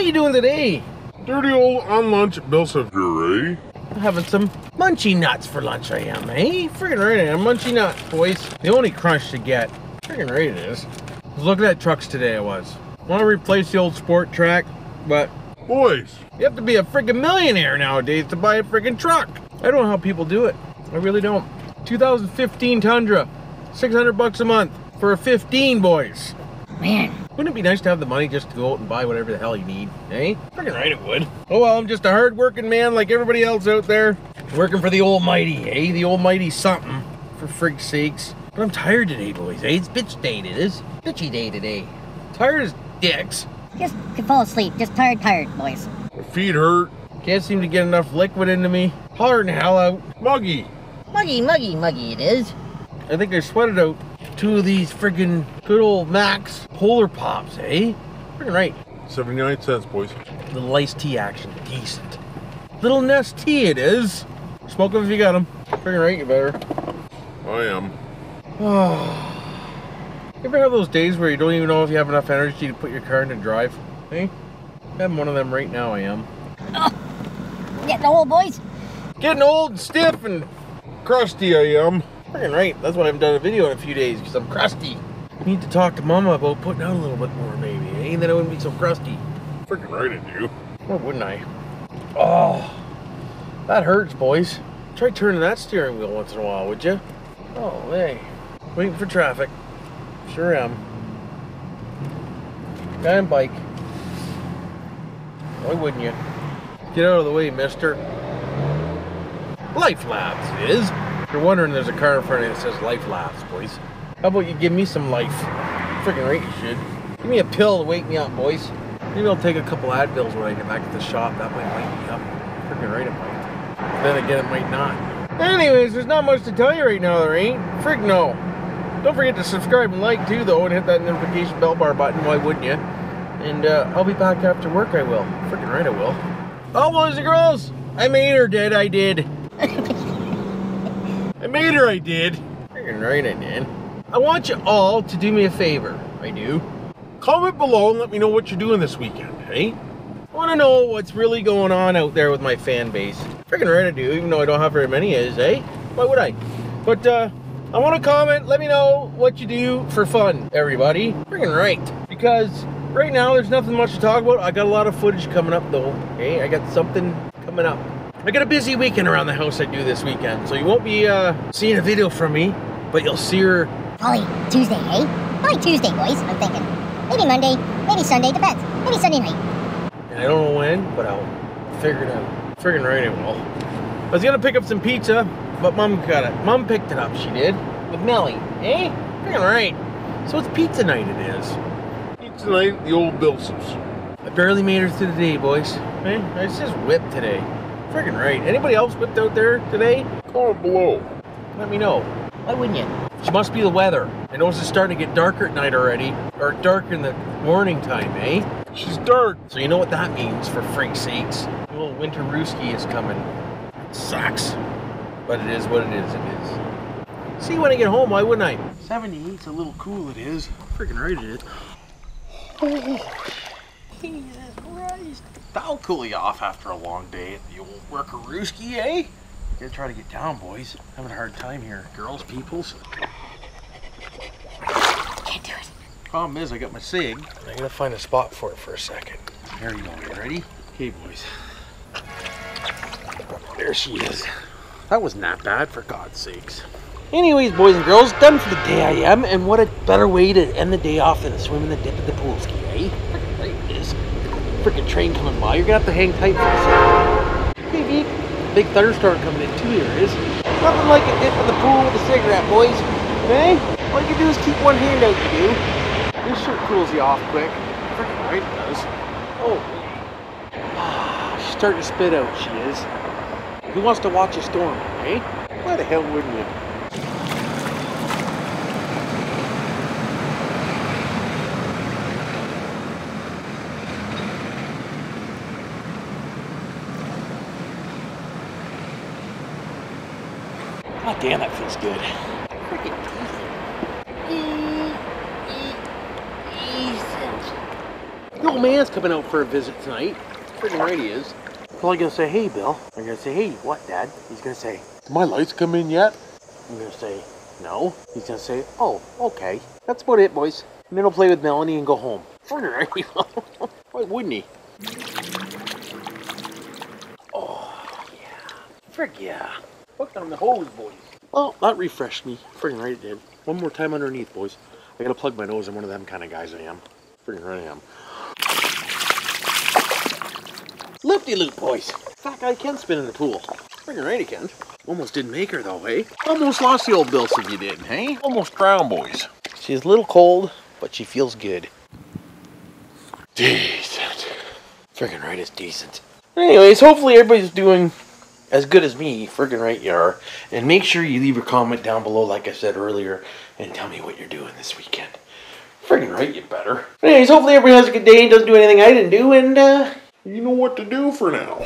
you doing today? Dirty old on lunch at Bill Severe, eh? Having some munchy nuts for lunch I am, eh? Friggin' right I am, munchy nuts, boys. The only crunch to get. Friggin' right it is. Look at that trucks today I was. Want to replace the old Sport Trac, but Boys, you have to be a friggin' millionaire nowadays to buy a friggin' truck. I don't know how people do it. I really don't. 2015 Tundra, 600 bucks a month for a 15, boys. Man, Wouldn't it be nice to have the money just to go out and buy whatever the hell you need, eh? Freaking right it would. Oh well, I'm just a hard-working man like everybody else out there. Working for the almighty, eh? The almighty something, for frig's sakes. But I'm tired today, boys, eh? It's bitch day, it is. Bitchy day today. Tired as dicks. just could fall asleep. Just tired, tired, boys. my feet hurt. Can't seem to get enough liquid into me. Hollering the hell out. Muggy. Muggy, muggy, muggy it is. I think I sweated out two of these friggin' good old Mac's Polar Pops, eh? Freaking right. 79 cents, boys. Little iced tea action, decent. Little Nestea it is. Smoke 'em if you got 'em. Freaking right, you better. I am. You ever have those days where you don't even know if you have enough energy to put your car into drive? Hey, I'm one of them right now. I am. Getting old, boys. Getting old and stiff and Crusty, I am. Freaking right. That's why I haven't done a video in a few days because I'm crusty. Need to talk to Mama about putting out a little bit more, maybe. Eh? Then I wouldn't be so crusty. Freaking right I do. Why wouldn't I? Oh, that hurts, boys. Try turning that steering wheel once in a while, would you? Oh, hey. Waiting for traffic. Sure am. Guy on bike. Why wouldn't you? Get out of the way, mister. Life Labs is. You're wondering, there's a car in front of you that says Life Labs, boys. How about you give me some life? Freaking right you should. Give me a pill to wake me up, boys. Maybe I'll take a couple Advils when I get back at the shop. That might wake me up. Freaking right it might. Then again, it might not. Anyways, there's not much to tell you right now, there ain't. Frig no. Don't forget to subscribe and like too, though, and hit that notification bell bar button. Why wouldn't you? And uh, I'll be back after work. I will. Freaking right, I will. Oh, boys and girls, I made her. Did I did? I made her. I did. Freaking right, I did. I want you all to do me a favor. I do. Comment below and let me know what you're doing this weekend, eh? I want to know what's really going on out there with my fan base. Freaking right I do, even though I don't have very many is, eh? Why would I? But uh, I want to comment. Let me know what you do for fun, everybody. Freaking right. Because right now there's nothing much to talk about. I got a lot of footage coming up though. Okay, I got something coming up. I got a busy weekend around the house I do this weekend, so you won't be uh, seeing a video from me, but you'll see her. Probably Tuesday, eh? Probably Tuesday, boys. I'm thinking. Maybe Monday, maybe Sunday, depends. Maybe Sunday night. And I don't know when, but I'll figure it out. Friggin' right I will. I was gonna pick up some pizza, but mom got it. Mom picked it up, she did. With Melly. Eh? Friggin' right. So it's pizza night it is. Pizza night the old Bills's. I barely made her through the day, boys. Man, I was just whipped today. Friggin' right. Anybody else whipped out there today? Comment below. Let me know. Why wouldn't you? She must be the weather. I notice it's starting to get darker at night already. Or dark in the morning time, eh? She's dark. So you know what that means, for freak's sakes. A little winter rooski is coming. Sucks. But it is what it is, it is. See when I get home, why wouldn't I? 78's a little cool, it is. Freaking right it is. Oh, Jesus Christ. That'll cool you off after a long day at the old worker rooski, eh? Gotta try to get down, boys. Having a hard time here. Girls, peoples. Can't do it. Problem is, I got my SIG. I gotta find a spot for it for a second. There you go. You ready? Okay, boys. There she is. That wasn't that bad, for God's sakes. Anyways, boys and girls, done for the day I am, and what a better way to end the day off than a swim in the dip at the pool ski, eh? Frickin' right it is. Frickin' train coming by. You're gonna have to hang tight for a second. Okay, Veek. Big thunderstorm coming in too, there is. Nothing like a dip in the pool with a cigarette, boys. Okay? All you can do is keep one hand out, you do. This shirt cools you off quick. Freaking right it does. Oh. She's starting to spit out, she is. Who wants to watch a storm, eh? Why the hell wouldn't you? God damn, that feels good. Freaking decent. Decent. old man's coming out for a visit tonight. Freaking right he is. So I'm gonna say, hey, Bill. I'm gonna say, hey, what, Dad? He's gonna say, Did my lights come in yet? I'm gonna say, no. He's gonna say, oh, okay. That's about it, boys. And then he'll play with Melanie and go home. Freaking right he will. Why wouldn't he? Oh, yeah. Frick yeah. Hook on the hose, boys. Well, that refreshed me. Friggin' right it did. One more time underneath, boys. I gotta plug my nose. I'm one of them kind of guys I am. Friggin' right I am. Loopty loop, boys. Fat guy can spin in the pool. Friggin' right he can. Almost didn't make her though, eh? Almost lost the old Bill if you didn't, hey? Almost drowned, boys. She's a little cold, but she feels good. Decent. Friggin' right is decent. Anyways, hopefully everybody's doing as good as me. Friggin' right you are. And make sure you leave a comment down below, like I said earlier, and tell me what you're doing this weekend. Friggin' right you better. Anyways, hopefully everybody has a good day and doesn't do anything I didn't do, and uh, You know what to do for now.